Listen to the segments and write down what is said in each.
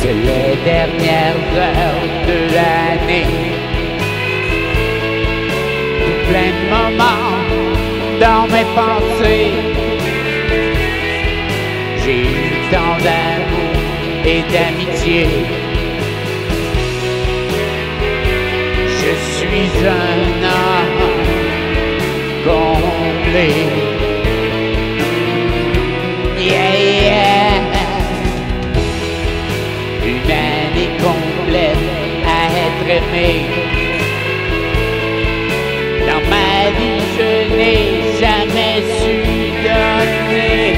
C'est les dernières heures de l'année. Plein de moments dans mes pensées. J'ai eu tant d'amour et d'amitié. Je suis un homme comblé. Dans ma vie, je n'ai jamais su donner.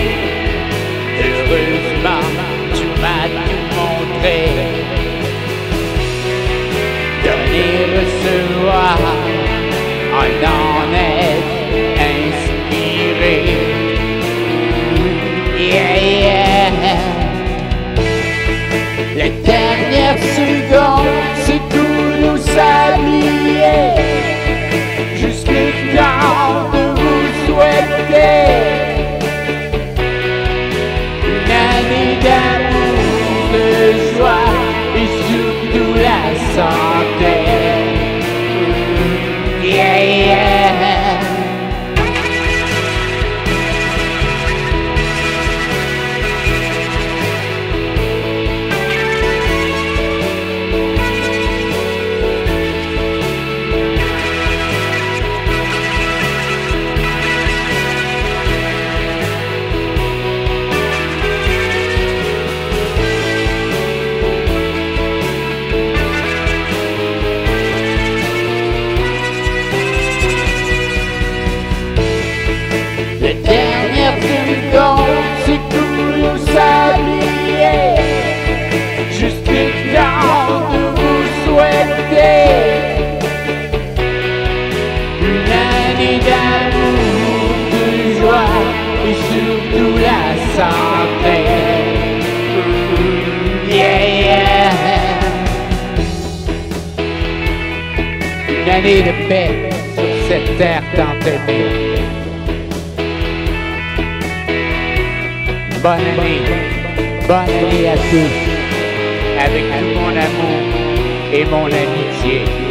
Heureusement, tu m'as tout montré. Donner, recevoir, en en être inspiré. Yeah, yeah. Les dernières secondes, année de paix sur cette terre tant aimée. Bonne année, bonne année à tous, avec tout mon amour et mon amitié.